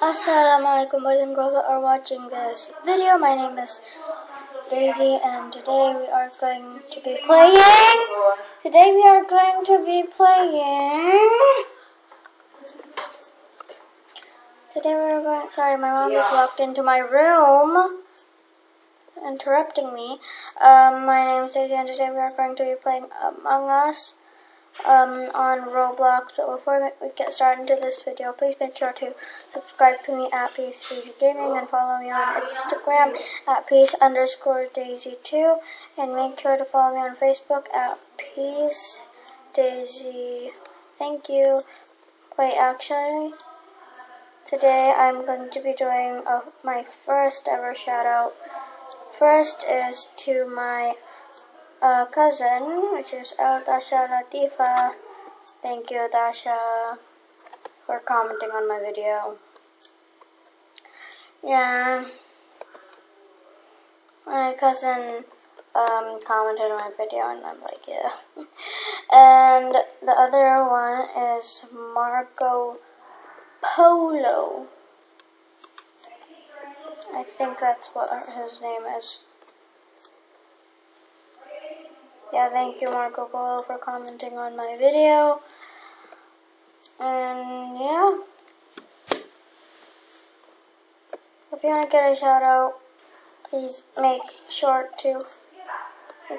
Assalamualaikum boys and girls who are watching this video. My name is Daisy and today we are going to be playing. Today we are going to be playing. Today we are going. Sorry, my mom just walked into my room, interrupting me. Um, my name is Daisy and today we are going to be playing Among Us um, on Roblox. But before we get started into this video, please make sure to subscribe to me at Peace Daisy Gaming and follow me on Instagram at Peace underscore Daisy 2 and make sure to follow me on Facebook at Peace Daisy. Thank you. Wait, actually, today I'm going to be doing a, my first ever shout out. First is to my uh, cousin, which is El Dasha Latifa. Thank you, Dasha, for commenting on my video. Yeah, my cousin um, commented on my video, and I'm like, yeah. and the other one is Marco Polo. I think that's what his name is. Yeah, thank you Marco Polo for commenting on my video. And yeah. If you want to get a shout out, please make sure to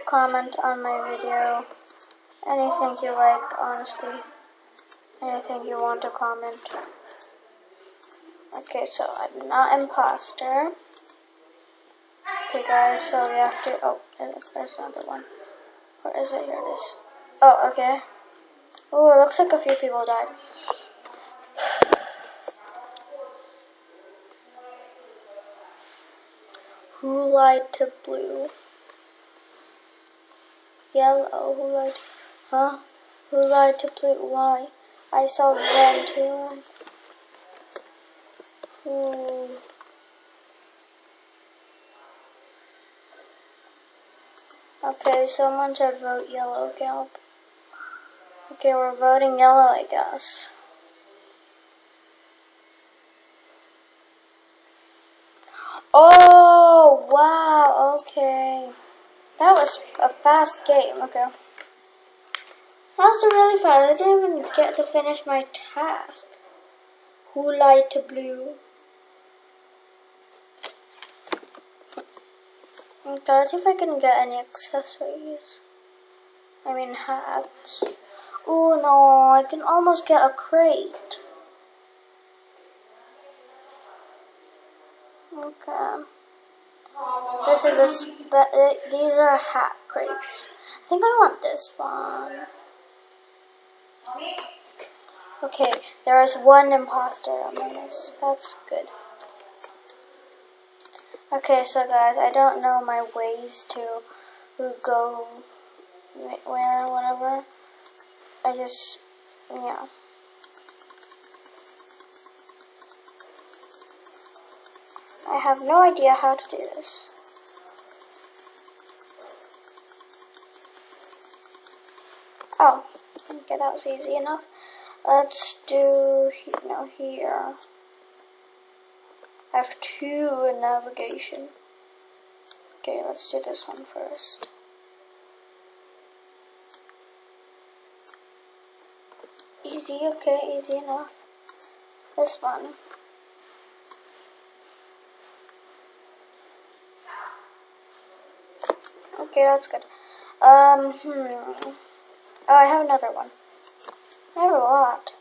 comment on my video. Anything you like, honestly. Anything you want to comment. Okay, so I'm not imposter. Okay guys, so we have to, oh, there's, another one. Where is it? Here it is. Oh, okay. Oh, it looks like a few people died. Who lied to blue? Yellow. Who lied? Huh? Who lied to blue? Why? I saw red too. Ooh. Okay, someone said vote yellow, Caleb. Okay, we're voting yellow, I guess. Oh, wow, okay. That was a fast game, okay. That was really fast. I didn't even get to finish my task. Who lied to blue? Okay, let's see if I can get any accessories. I mean hats. Oh no, I can almost get a crate. Okay. This is a spe these are hat crates. I think I want this one. Okay, there is one imposter on this. That's good. Okay, so guys, I don't know my ways to go where or whatever. I just, yeah. I have no idea how to do this. Oh, okay, that was easy enough. Let's do, you know, here. I have two in navigation. Okay, let's do this one first. Easy, okay, easy enough. This one. Okay, that's good. Um, hmm. Oh, I have another one. I have a lot.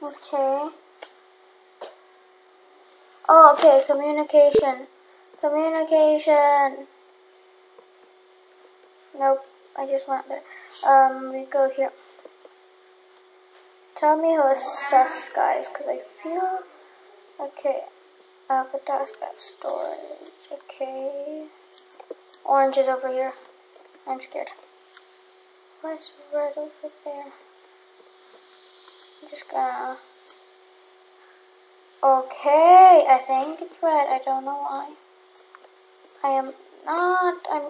Okay. Oh, okay, communication. Communication. Nope, I just went there. Um, we go here. Tell me who is sus, guys, because I feel... Okay, alpha task at storage. Okay. Orange is over here. I'm scared. What's red over there? I'm just gonna... Okay, I think it's red. I don't know why. I am not... I'm...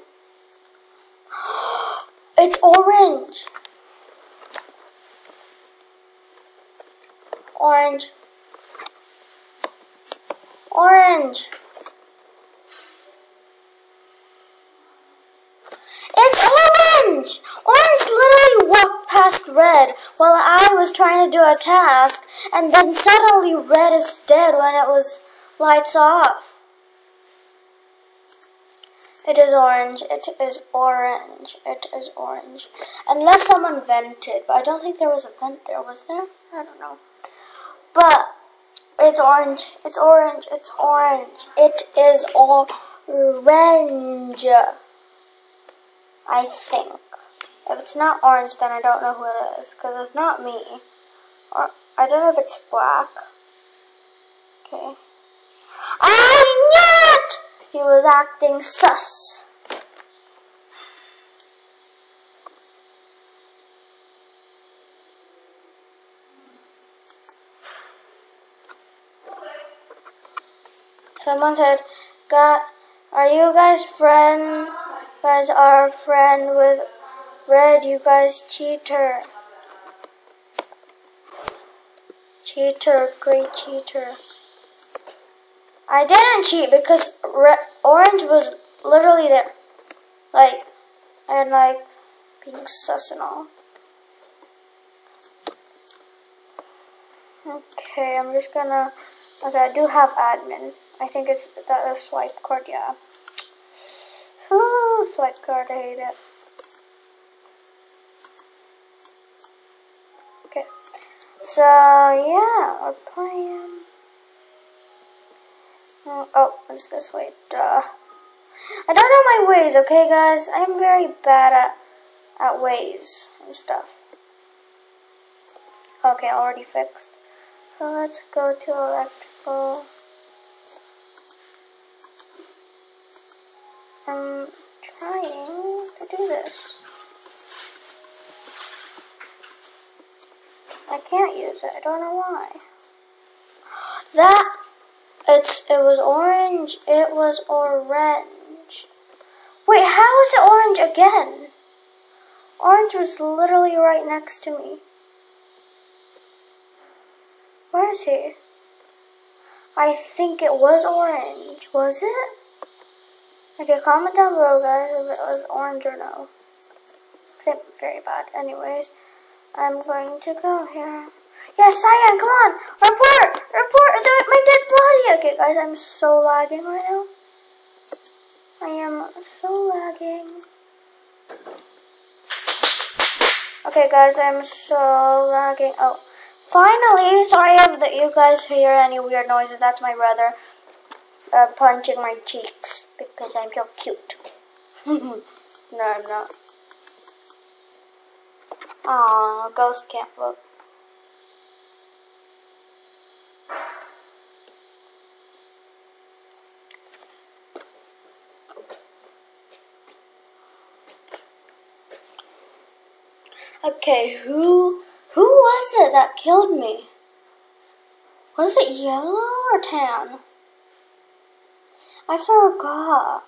It's orange. Orange. Orange. It's orange! Orange literally walked past red while I was trying to do a task, and then suddenly red is dead when it was lights off. It is orange. It is orange. It is orange. Unless someone vented, but I don't think there was a vent there, was there? I don't know. But it's orange. It's orange. It's orange. It is orange. I think. If it's not orange, then I don't know who it is, because it's not me. Or I don't know if it's black. Okay. I knew it! He was acting sus. Someone said, "God, are you guys friend? Guys are friend with Red? You guys cheater, cheater, great cheater." I didn't cheat because red, orange was literally there, like, and like being sus and all. Okay, I'm just gonna. Okay, I do have admin. I think it's that is swipe card. Yeah. Ooh, swipe card. I hate it. Okay. So yeah, we're playing. Oh, oh, it's this way. Duh. I don't know my ways, okay, guys? I'm very bad at at ways and stuff. Okay, already fixed. So let's go to electrical. I'm trying to do this. I can't use it. I don't know why. That it's it was orange. It was orange. Wait, how is it orange again? Orange was literally right next to me. Where is he? I think it was orange. Was it? Okay, comment down below, guys, if it was orange or no. It's very bad. Anyways, I'm going to go here. Yes, Cyan, come on! Report! Report the, my dead body! Okay, guys, I'm so lagging right now. I am so lagging. Okay, guys, I'm so lagging. Oh, finally! Sorry if you guys hear any weird noises. That's my brother uh, punching my cheeks because I'm so cute. no, I'm not. Aw, ghost can't look. Okay, who who was it that killed me? Was it yellow or tan? I forgot.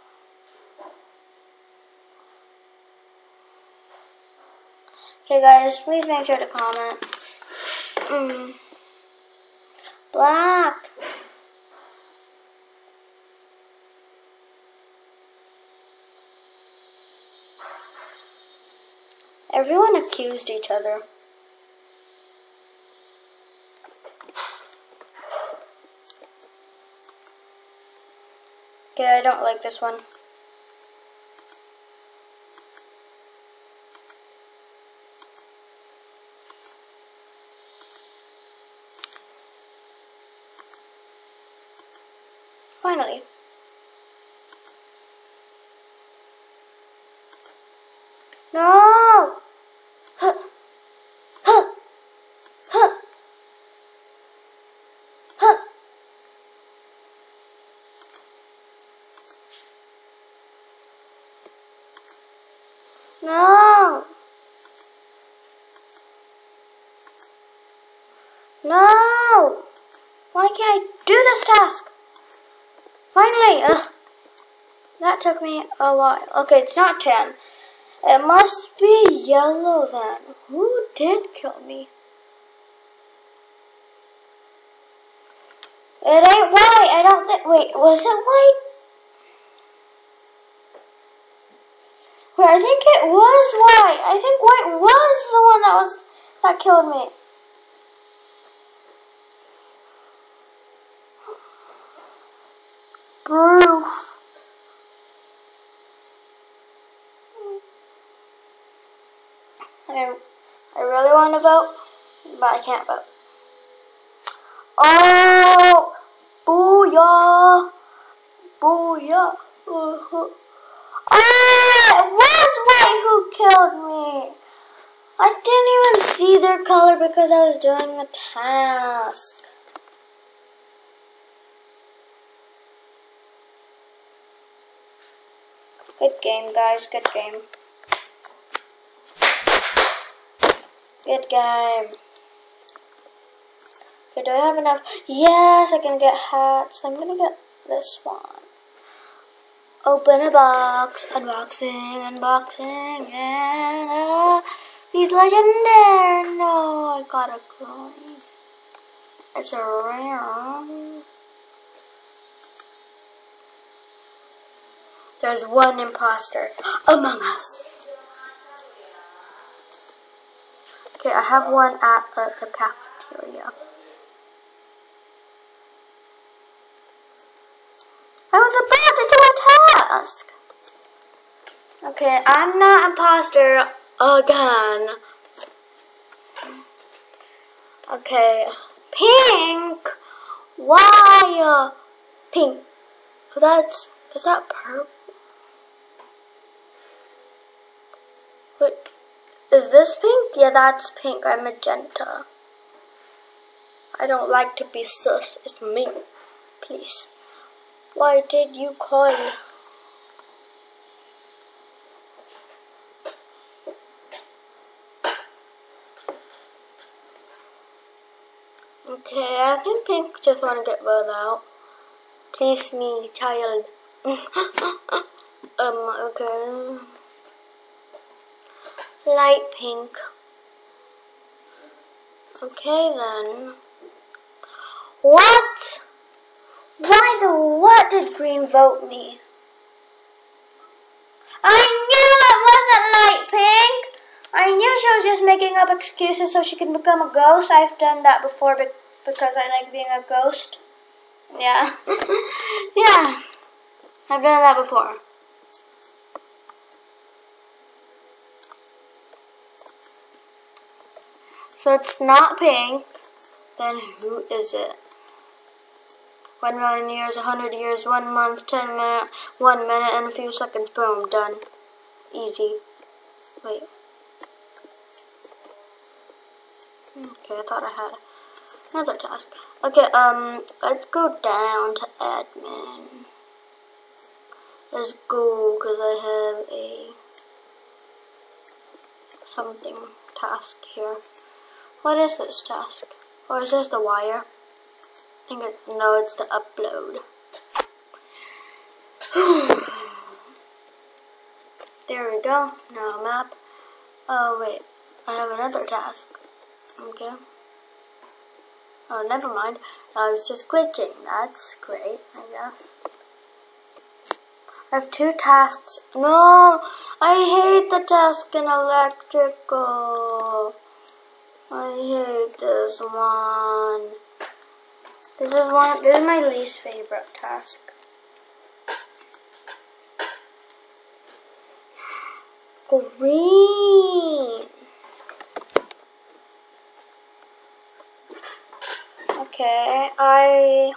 Okay guys, please make sure to comment. Mm. Black. Everyone accused each other. Okay, I don't like this one. Finally. No! Huh. Huh. Huh. Huh. No! No! Why can't I do this task? Finally! Ugh. That took me a while. Okay, it's not 10. It must be yellow then. Who did kill me? It ain't white. I don't think. Wait, was it white? Wait, I think it was white. I think white was the one that was that killed me. Proof. I, I really want to vote, but I can't vote. Oh, booyah, booyah. Uh-huh. Ah, it was White who killed me. I didn't even see their color because I was doing a task. Good game, guys. Good game. Good game. Okay, do I have enough? Yes, I can get hats. I'm gonna get this one. Open a box, unboxing, unboxing, and uh, he's legendary. No, I got a coin. It's a rare. There's one imposter among us. Okay, I have one at uh, the cafeteria. I was about to do a task. Okay, I'm not imposter again. Okay, pink. Why uh, pink? That's is that purple? Wait, is this pink? Yeah, that's pink. I'm magenta. I don't like to be sus. It's me. Please. Why did you call me? Okay, I think Pink just want to get voted out. Please me, child. um, okay light pink. Okay then. What? Why the what did green vote me? I knew it wasn't light pink. I knew she was just making up excuses so she can become a ghost. I've done that before because I like being a ghost. Yeah. yeah. I've done that before. So it's not pink. Then who is it? One million years, a hundred years, one month, ten minutes, one minute, and a few seconds. Boom, done. Easy. Wait. Okay, I thought I had another task. Okay, um, let's go down to admin. Let's go, because I have a something task here. What is this task? Or is this the wire? I think it, no, it's the upload. there we go. Now map. Oh wait, I have another task. Okay. Oh, never mind. I was just glitching. That's great, I guess. I have two tasks. No, I hate the task in electrical. I hate this one. This is one. This is my least favorite task. Green. Okay, I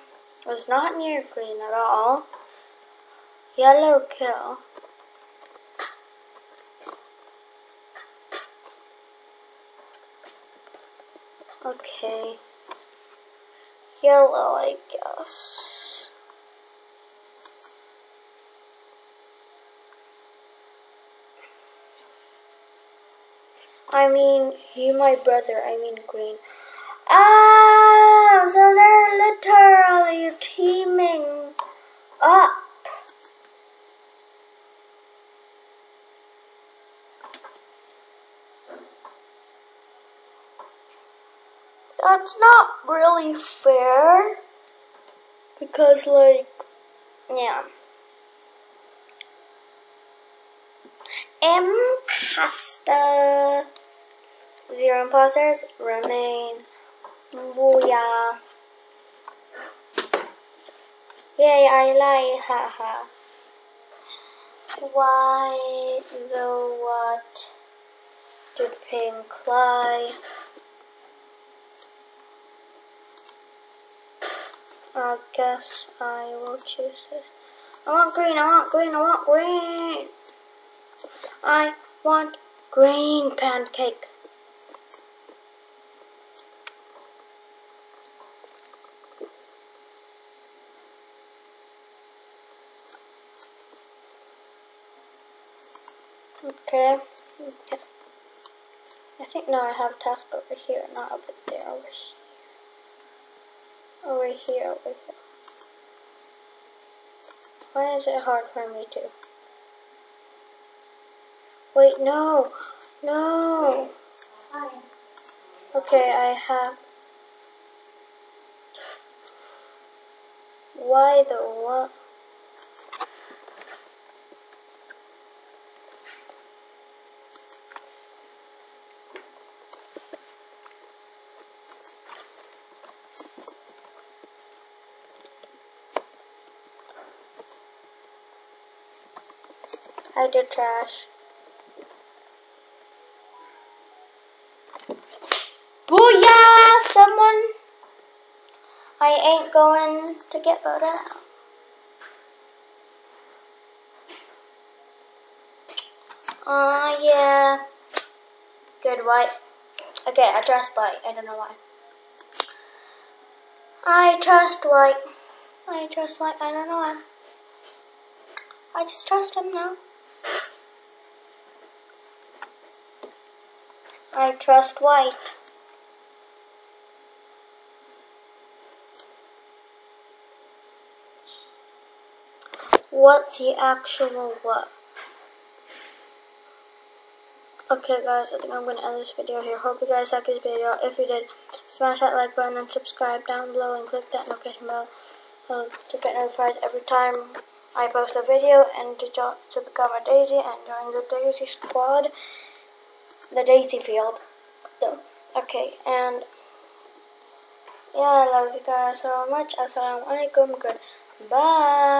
was not near green at all. Yellow kill. Okay. Yellow, I guess. I mean, you my brother, I mean green. Ah, so they're literally teaming up. That's not really fair. Because, like, yeah. Impasta. Zero imposters remain. Booyah. Yay, I lie, haha. Why the what did pink lie? I guess I will choose this. I want green, I want green, I want green. I want green pancake. Okay. okay. I think now I have task over here, not over there, over here. Over here, over here. Why is it hard for me to? Wait, no! No! Okay, I have... Why the what? Did trash. Booyah! Someone! I ain't going to get voted out. Aw, uh, yeah. Good white. Okay, I trust white. I don't know why. I trust white. I trust white. I don't know why. I just trust him now. I trust white. What the actual what? Okay guys, I think I'm going to end this video here. Hope you guys liked this video. If you did, smash that like button and subscribe down below and click that notification bell uh, to get notified every time I post a video and to, to become a Daisy and join the Daisy squad the daisy field. So, okay, and yeah, I love you guys so much. Assalamualaikum. Goodbye.